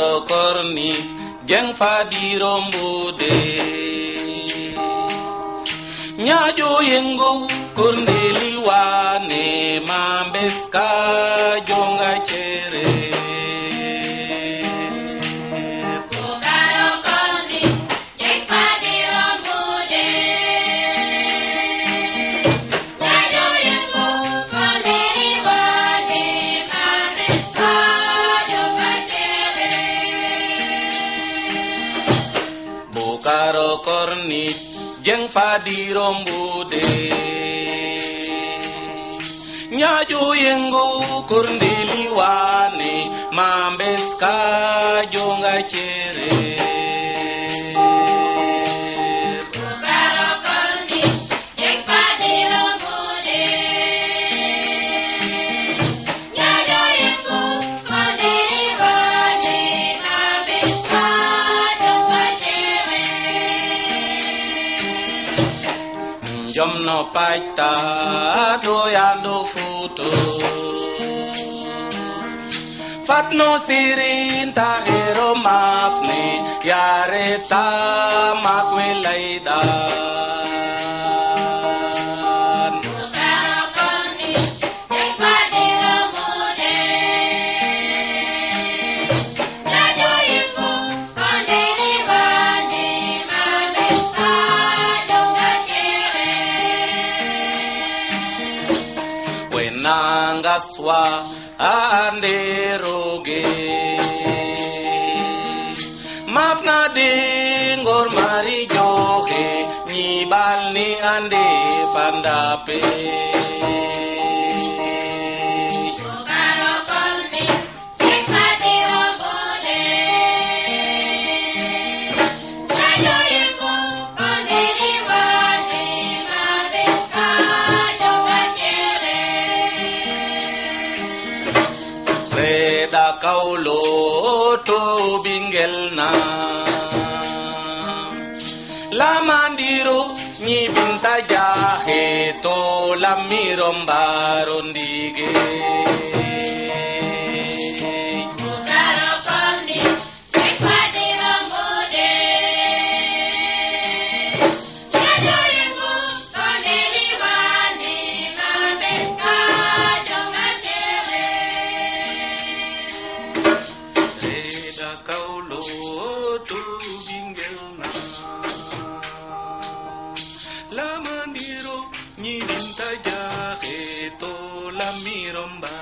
baro korni jeng fadiro mbude nyajo yengo kurneli wane mambeska. Korni jeng Fadi Rombude. Nyaju yang gugur di liwane mambes kajunga Njomno paita doyando foto Fatno sirin tagero mafni Yare ta mafni wenangaswa anderoge mafna dingor mari johe nyibalni ande pandape Bukaro da kaulo to bingel na la mandiru ni binta ja he to la mirombarondige. ondige la mandiro, ni vinta ya, la miromba.